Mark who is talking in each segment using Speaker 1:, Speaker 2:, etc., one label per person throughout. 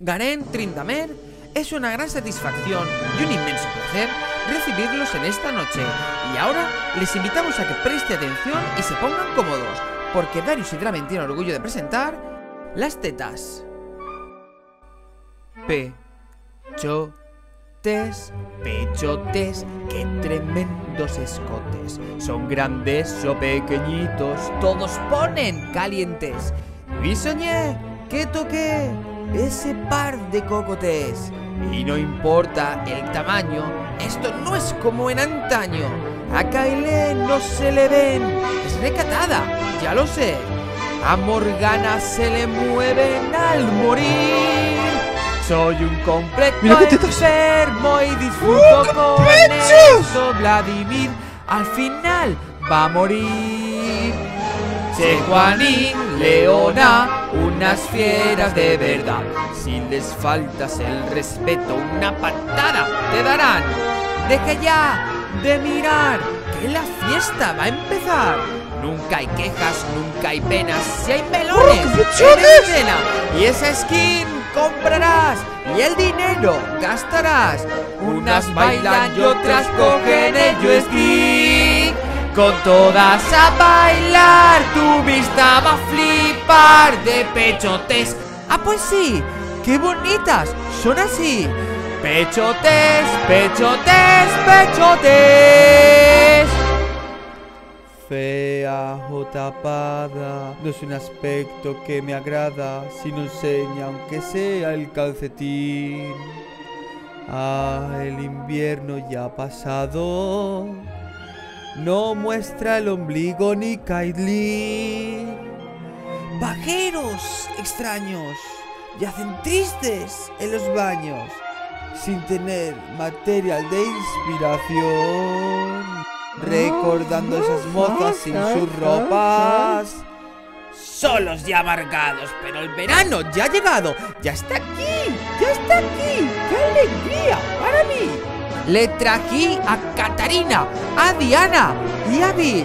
Speaker 1: Garen Trindamer, es una gran satisfacción y un inmenso placer recibirlos en esta noche. Y ahora les invitamos a que preste atención y se pongan cómodos, porque Darius y Draven tienen orgullo de presentar las tetas. Pechotes, pechotes, qué tremendos escotes. Son grandes o pequeñitos, todos ponen calientes. Y soñé que toqué ese par de cocotes. Y no importa el tamaño, esto no es como en antaño. A Kaile no se le ven, es recatada, ya lo sé. A Morgana se le mueven al morir. Soy un completo
Speaker 2: Mira
Speaker 1: enfermo y disfruto
Speaker 2: ¡Oh, qué
Speaker 1: con eso. Vladimir al final va a morir. Che Juanín, Leona, unas fieras de verdad. Si les faltas el respeto, una patada te darán. Deja ya de mirar, que la fiesta va a empezar. Nunca hay quejas, nunca hay penas, si hay melones
Speaker 2: ¡Oh, qué
Speaker 1: en escena. Y esa skin comprarás y el dinero gastarás. Unas bailan y otras cogen ello skin. Con todas a bailar, tu vista va a flipar de pechotes. Ah, pues sí, qué bonitas, son así. Pechotes, pechotes, pechotes.
Speaker 2: Fea o tapada, no es un aspecto que me agrada si no enseña aunque sea el calcetín. Ah, el invierno ya ha pasado, no muestra el ombligo ni Kaitlyn. Pajeros extraños yacen tristes en los baños sin tener material de inspiración. Recordando esas mozas sin sus ropas.
Speaker 1: Solos y amargados, pero el verano ya ha llegado, ya está aquí, ya está aquí, qué alegría. Le trají a Catarina, a Diana y a Vi.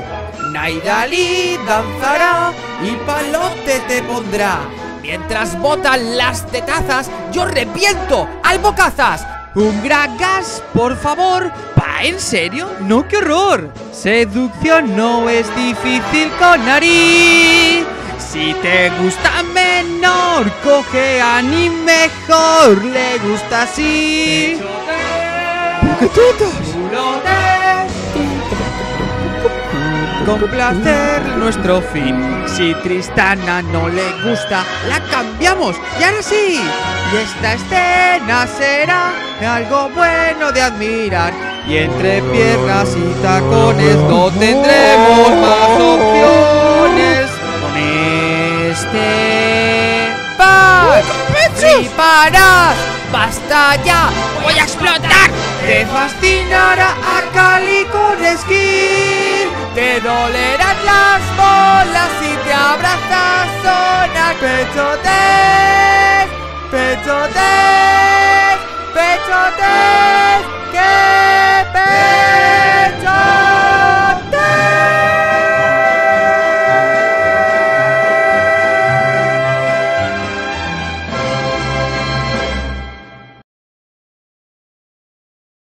Speaker 1: Naidali danzará y palote te pondrá. Mientras botan las tetazas, yo reviento al bocazas. Un gragas, por favor. ¿Pa en serio? No, qué horror. Seducción no es difícil con nariz. Si te gusta menor, coge a ni mejor. Le gusta así.
Speaker 2: ¿Qué tetas?
Speaker 1: Complacer nuestro fin. Si Tristana no le gusta, la cambiamos. Y ahora sí. Y esta escena será algo bueno de admirar. Y entre piernas y tacones no tendremos más opciones. Con este pack fliparás. Basta ya, voy a explotar. Te fascinará a Cali con skin. Te dolerán las bolas si te abrazas pechotes, pechotes, pechotes. ¡Qué